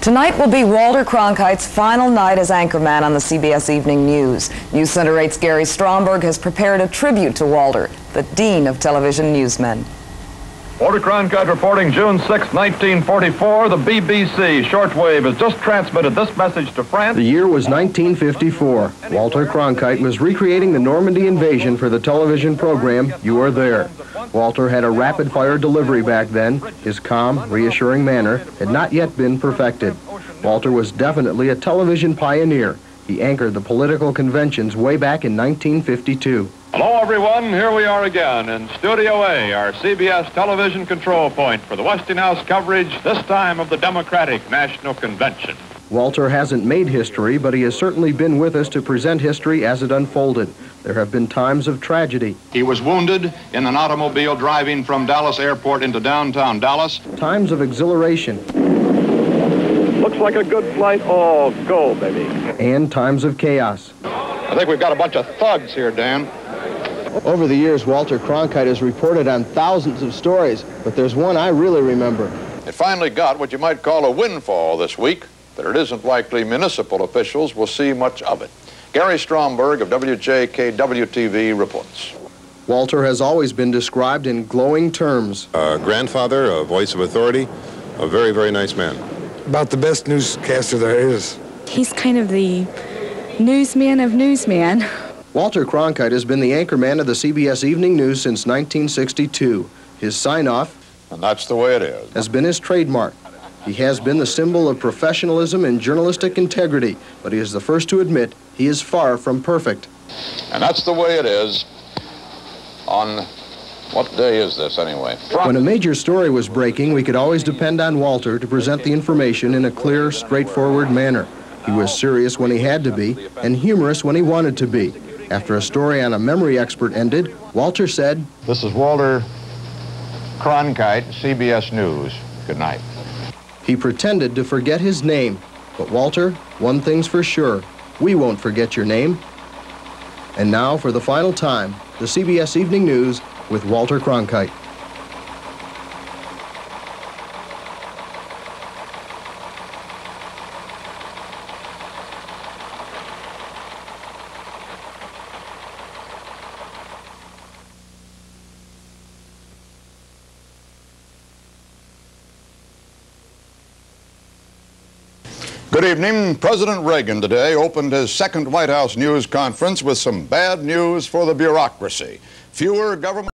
Tonight will be Walter Cronkite's final night as anchorman on the CBS Evening News. News Center 8's Gary Stromberg has prepared a tribute to Walter, the dean of television newsmen. Walter Cronkite reporting June 6, 1944. The BBC shortwave has just transmitted this message to France. The year was 1954. Walter Cronkite was recreating the Normandy invasion for the television program You Are There. Walter had a rapid-fire delivery back then. His calm, reassuring manner had not yet been perfected. Walter was definitely a television pioneer. He anchored the political conventions way back in 1952. Hello, everyone. Here we are again in Studio A, our CBS television control point for the Westinghouse coverage, this time of the Democratic National Convention. Walter hasn't made history, but he has certainly been with us to present history as it unfolded. There have been times of tragedy. He was wounded in an automobile driving from Dallas Airport into downtown Dallas. Times of exhilaration. Looks like a good flight. Oh, go, baby. And times of chaos. I think we've got a bunch of thugs here, Dan. Over the years, Walter Cronkite has reported on thousands of stories, but there's one I really remember. It finally got what you might call a windfall this week, but it isn't likely municipal officials will see much of it. Gary Stromberg of WJKW-TV reports. Walter has always been described in glowing terms. A grandfather, a voice of authority, a very, very nice man. About the best newscaster there is. He's kind of the newsman of newsman. Walter Cronkite has been the anchorman of the CBS Evening News since 1962. His sign-off, And that's the way it is. has been his trademark. He has been the symbol of professionalism and journalistic integrity, but he is the first to admit he is far from perfect. And that's the way it is on, what day is this anyway? When a major story was breaking, we could always depend on Walter to present the information in a clear, straightforward manner. He was serious when he had to be, and humorous when he wanted to be. After a story on a memory expert ended, Walter said, This is Walter Cronkite, CBS News. Good night. He pretended to forget his name. But Walter, one thing's for sure, we won't forget your name. And now, for the final time, the CBS Evening News with Walter Cronkite. Good evening. President Reagan today opened his second White House news conference with some bad news for the bureaucracy. Fewer government